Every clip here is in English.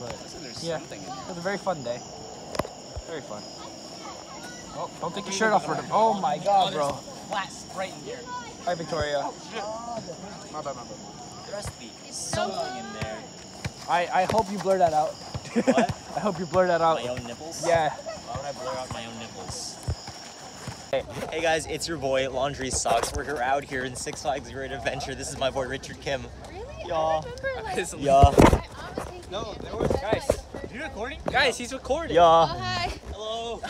But yeah, something it was a very fun day. Very fun. Oh, don't take your shirt off for them. Oh my god, oh, bro. Flat right in here. Hi, Victoria. Oh, my bad, my bad. There has to be something in there. I, I hope you blur that out. What? I hope you blur that out. My own nipples? Yeah. Why would I blur out my own nipples? Hey guys, it's your boy Laundry Socks. We're out here in Six Flags Great Adventure. This is my boy Richard Kim. Really? Yeah. I remember like. Yeah. I honestly No, there was guys. Are you recording? Guys, he's recording. Oh, Yeah. hi. Hello.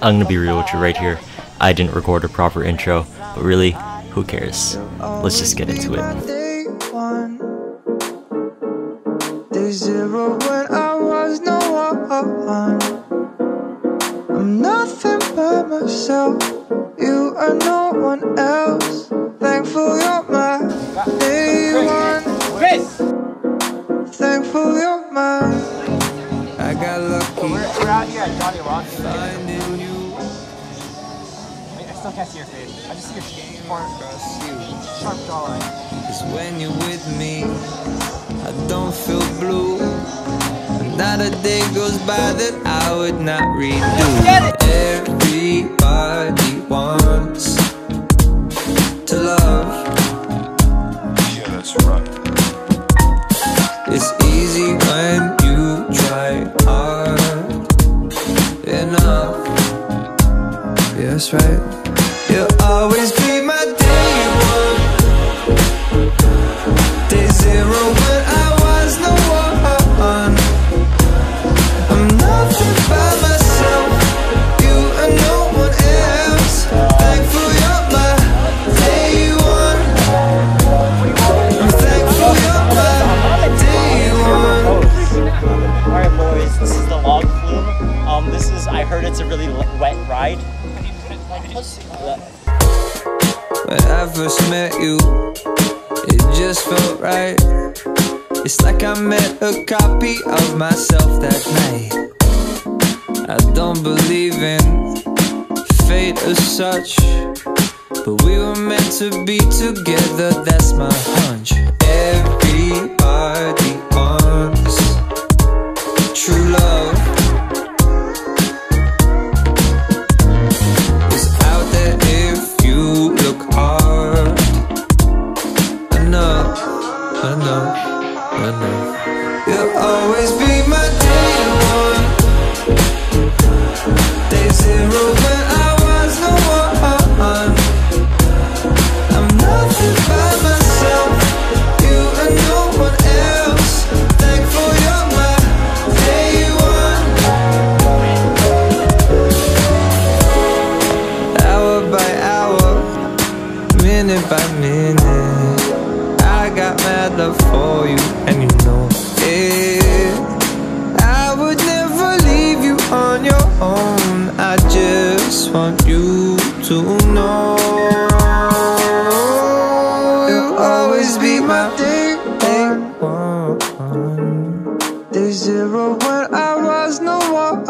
I'm gonna be real with you right here. I didn't record a proper intro, but really, who cares? Let's just get into it. Day one, day zero when I was no one. I'm nothing but myself. You are no one else. Thankful you're my day one. Chris! Thankful you're mine. I got So lucky we're, we're out here at Johnny Rockets. I, finding you. I still can't see your face. I just see your you. sharp jawline. Cause when you're with me, I don't feel blue. Not a day goes by that I would not redo. Everybody wants to love. Yeah, that's right. It's easy when you try hard enough. Yeah, that's right. You'll always this is the log flume. Um, this is, I heard it's a really wet ride. When I first met you, it just felt right. It's like I met a copy of myself that night. I don't believe in fate as such, but we were meant to be together, that's my hunch. Everybody enough, enough. You'll always be my day one, day zero when I was no one. I'm nothing by myself, you and no one else. Thankful you're my day one. hour by hour, minute by minute. To know you'll always be my day, one. Day zero when I was no one.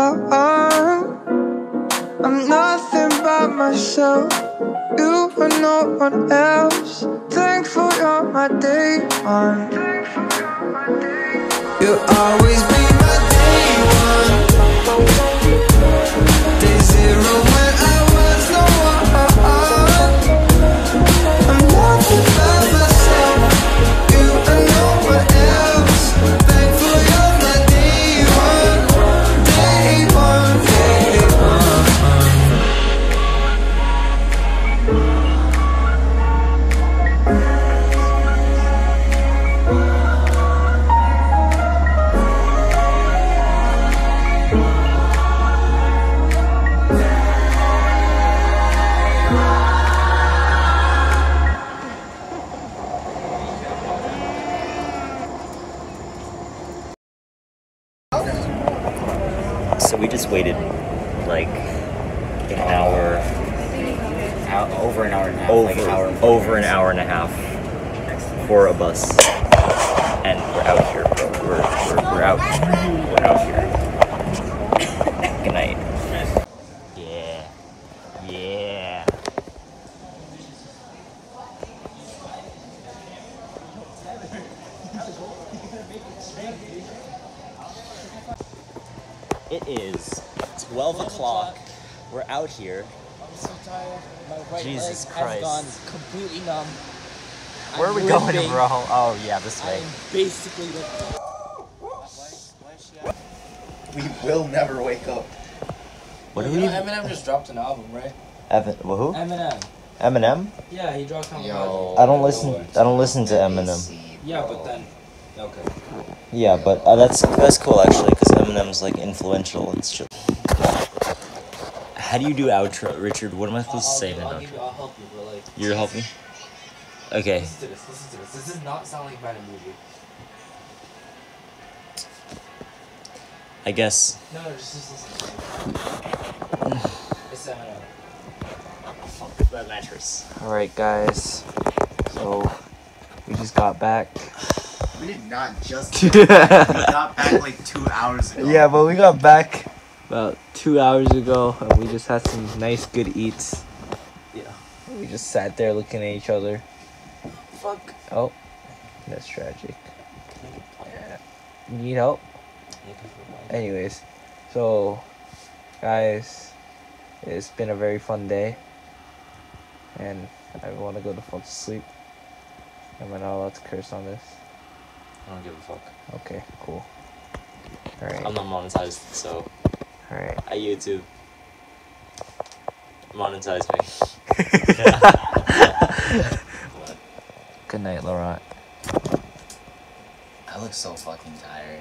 I'm nothing by myself. You and no one else. Thankful you're my day one. You'll always be waited like an hour, hour. Over an hour and a half. Over, like an hour and over an hour and a half for a bus. And we're out here, bro. We're, we're, we're out. We're out here. Good night. Yeah. Yeah. It is 12 o'clock. We're out here. I'm so tired. My right Jesus leg Christ. has gone completely numb. Where I'm are we going, bro? Oh, yeah, this way. I'm basically like. We will never wake up. What do we? Eminem just dropped an album, right? Evan, who? Eminem. Eminem? Yeah, he dropped an album. I don't listen. I don't listen to Eminem. Yeah, but then. Okay. Yeah, but uh, that's that's cool actually, because Eminem's like influential. It's just. How do you do outro, Richard? What am I supposed to say in an I'll, give you, outro? I'll help you, but like. You're helping. Okay. Listen to this. Listen to this. This does not sound like a random movie. I guess. No, no, just, just listen. it's Eminem. Fuck that mattress. All right, guys. So we just got back. We did not just. we got back like two hours ago. Yeah, but we got back about two hours ago, and we just had some nice, good eats. Yeah. We just sat there looking at each other. Fuck. Oh, that's tragic. Yeah. Need help? Anyways, so guys, it's been a very fun day, and I want to go to fuck sleep. Am I not allowed to curse on this? I don't give a fuck. Okay, cool. All right, I'm not monetized, so all right. at YouTube, monetize me. Good night, Laurent. I look so fucking tired.